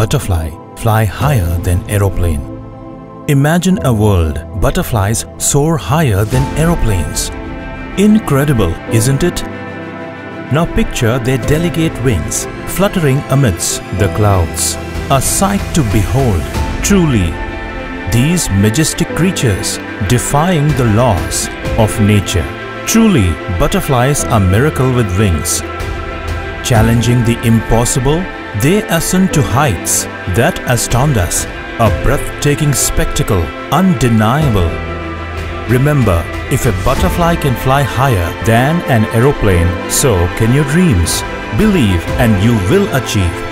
butterfly fly higher than aeroplane. Imagine a world butterflies soar higher than aeroplanes. Incredible, isn't it? Now picture their delicate wings fluttering amidst the clouds. A sight to behold, truly. These majestic creatures defying the laws of nature. Truly, butterflies are miracle with wings. Challenging the impossible, they ascend to heights that astound us. A breathtaking spectacle, undeniable. Remember, if a butterfly can fly higher than an aeroplane, so can your dreams. Believe and you will achieve.